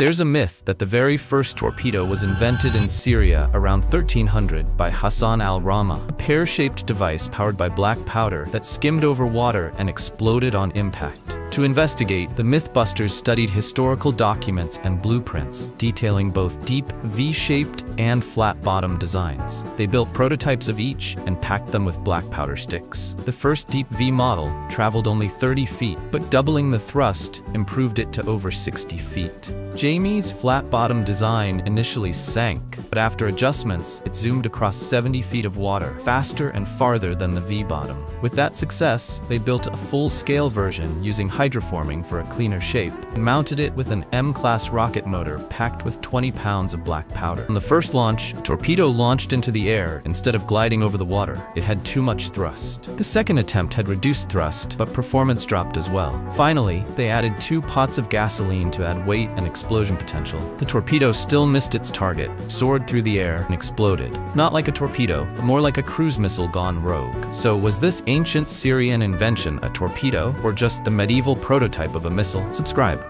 There's a myth that the very first torpedo was invented in Syria around 1300 by Hassan al-Rammah, a pear-shaped device powered by black powder that skimmed over water and exploded on impact. To investigate, the Mythbusters studied historical documents and blueprints, detailing both deep, V-shaped and flat-bottom designs. They built prototypes of each and packed them with black powder sticks. The first deep V model traveled only 30 feet, but doubling the thrust improved it to over 60 feet. Jamie's flat-bottom design initially sank, but after adjustments, it zoomed across 70 feet of water, faster and farther than the V-bottom. With that success, they built a full-scale version using hydroforming for a cleaner shape, and mounted it with an M-class rocket motor packed with 20 pounds of black powder. On the first launch, torpedo launched into the air instead of gliding over the water. It had too much thrust. The second attempt had reduced thrust, but performance dropped as well. Finally, they added two pots of gasoline to add weight and explosion potential. The torpedo still missed its target, soared through the air, and exploded. Not like a torpedo, but more like a cruise missile gone rogue. So was this ancient Syrian invention a torpedo, or just the medieval prototype of a missile? Subscribe.